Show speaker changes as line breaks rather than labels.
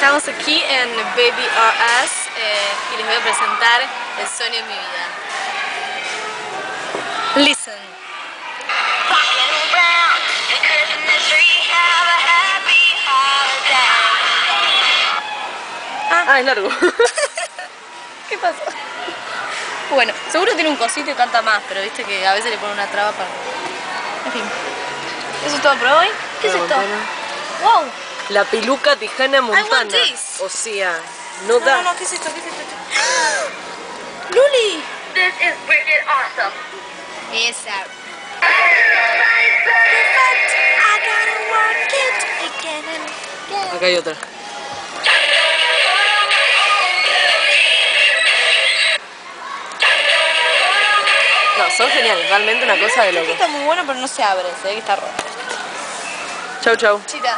Estamos aquí en Baby R Us eh, y les voy a presentar el sueño de mi vida. Listen.
Ah, es largo.
¿Qué pasó? Bueno, seguro tiene un cosito y canta más, pero viste que a veces le pone una traba para... En fin. ¿Eso es todo por hoy? ¿Qué es
Hannah
esto? ¡Wow!
La peluca de Hannah Montana. O sea, no
No,
da.
no, no, ¿qué es esto? ¿Qué es esto? ¡Luli!
This is wicked awesome.
Esa.
Acá hay otra. No, son geniales, realmente una cosa de loco.
está muy bueno, pero no se abre, se ve que está roto.
Chau, chau.
Chita.